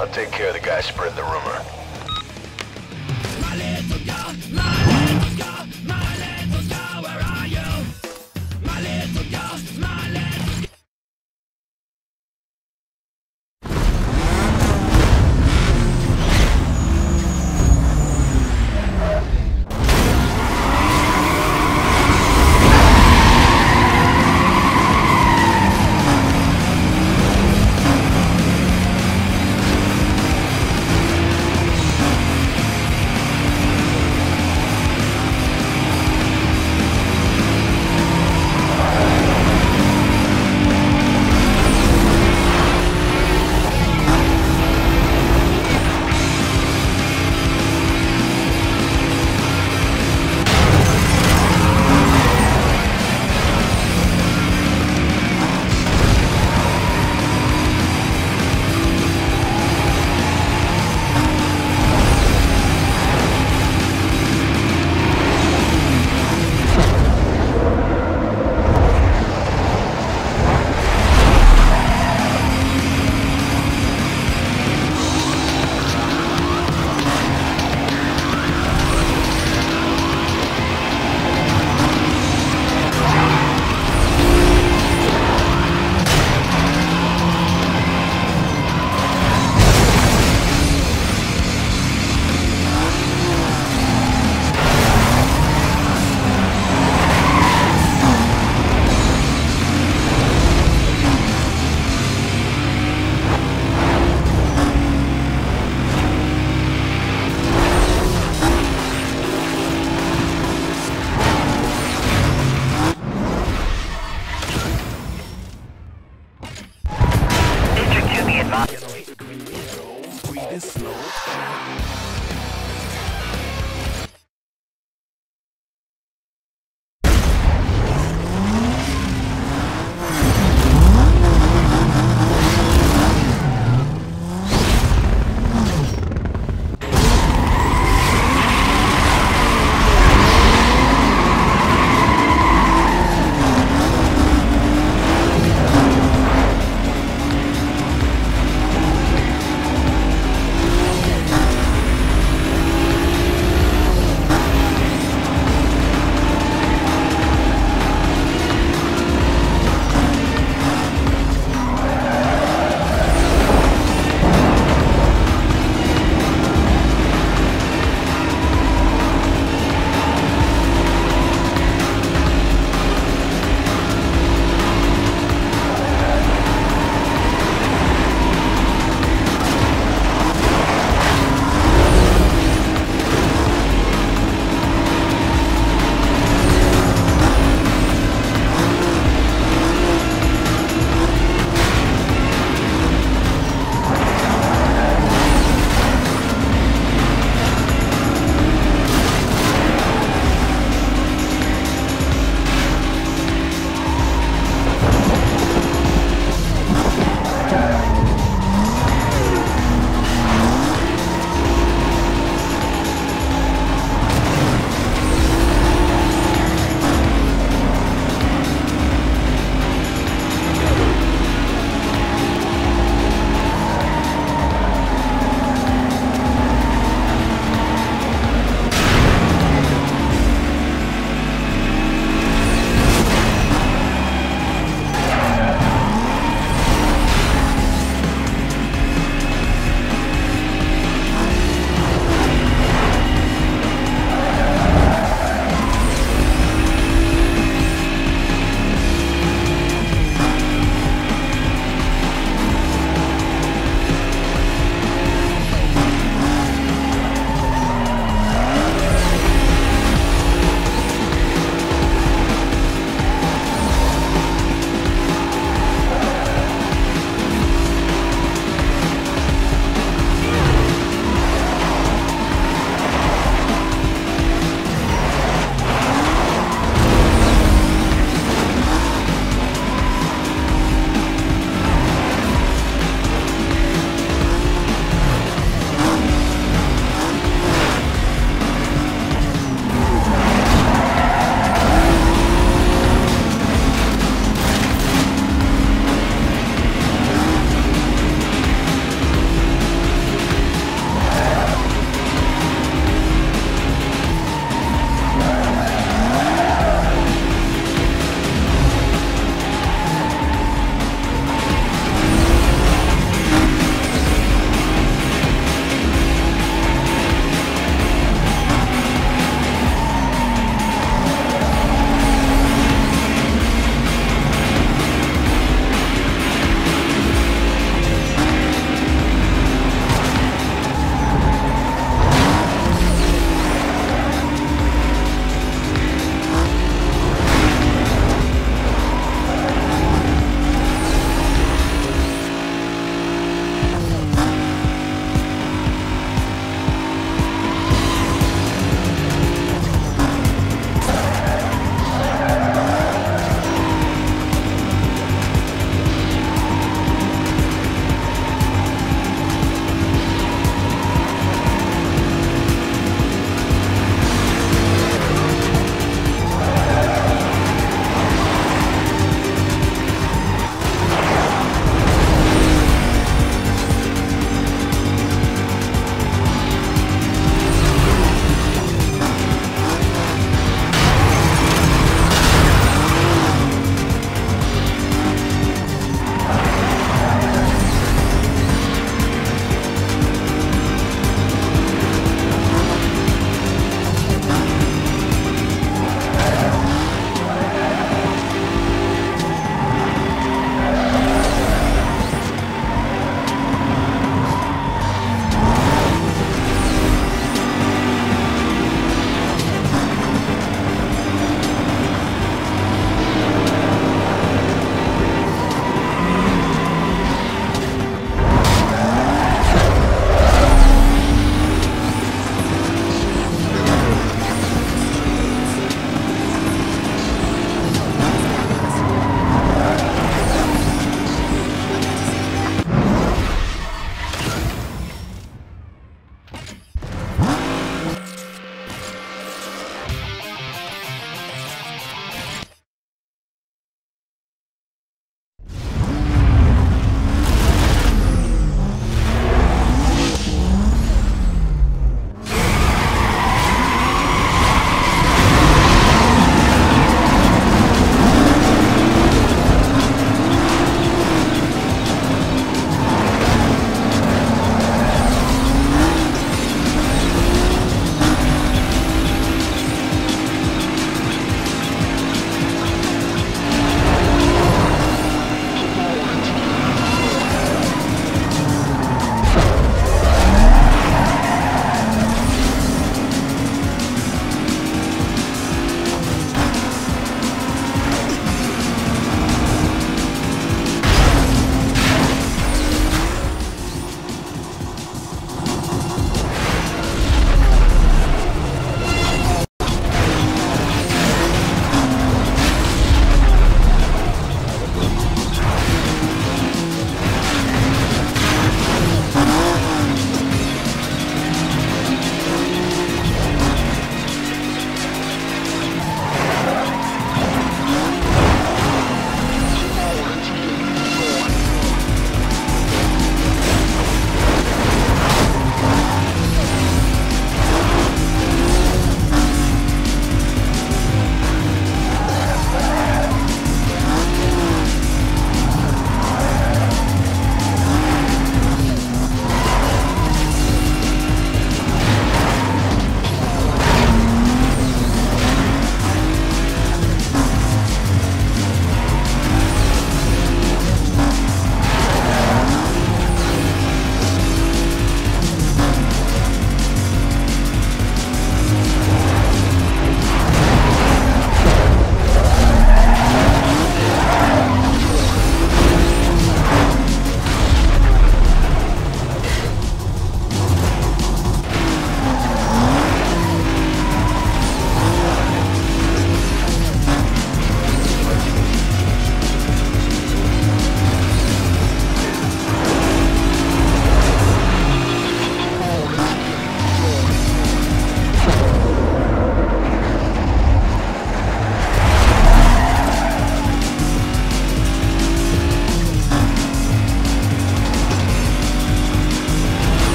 I'll take care of the guy spreading the rumor.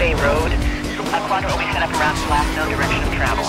Bay Road. A quadro will be set up around the last known direction of travel.